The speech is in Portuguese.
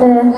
É.